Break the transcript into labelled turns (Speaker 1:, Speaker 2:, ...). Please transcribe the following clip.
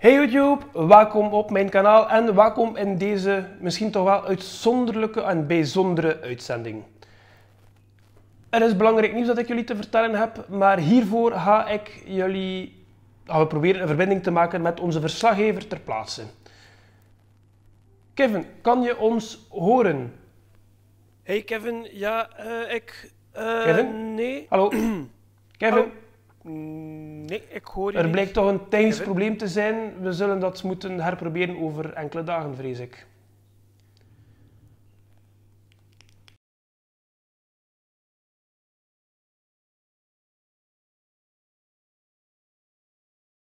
Speaker 1: Hey YouTube, welkom op mijn kanaal en welkom in deze misschien toch wel uitzonderlijke en bijzondere uitzending. Er is belangrijk nieuws dat ik jullie te vertellen heb, maar hiervoor ga ik jullie gaan we proberen een verbinding te maken met onze verslaggever ter plaatse. Kevin, kan je ons horen?
Speaker 2: Hey Kevin, ja, eh, ik. eh,
Speaker 1: Kevin?
Speaker 2: Nee.
Speaker 1: Hallo? Kevin.
Speaker 2: Mm, Nee, ik hoor je
Speaker 1: er
Speaker 2: niet.
Speaker 1: blijkt toch een technisch probleem te zijn. We zullen dat moeten herproberen over enkele dagen, vrees ik.